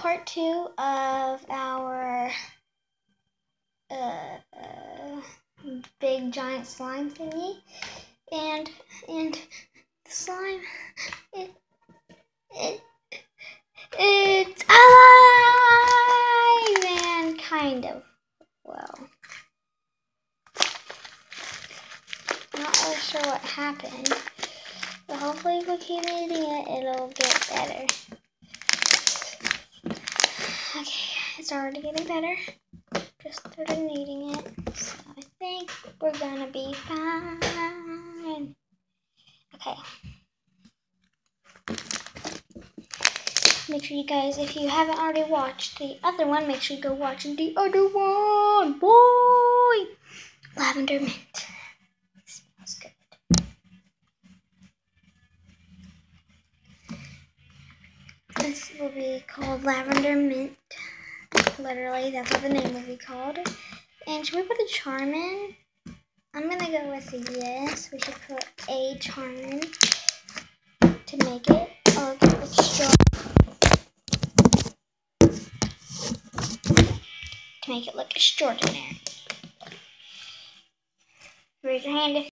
part two of our uh, uh, big giant slime thingy, and and the slime it it it's alive and kind of well. Not really sure what happened, but hopefully if we keep eating it, it'll get better. Okay, already getting better. Just started eating it, so I think we're gonna be fine. Okay. Make sure you guys, if you haven't already watched the other one, make sure you go watch the other one. Boy! Lavender mint. Smells good. This will be called lavender mint. Literally, that's what the name will be called. And should we put a charm in? I'm gonna go with a yes. We should put a charm in to make it look extra. To make it look extraordinary. Raise your hand if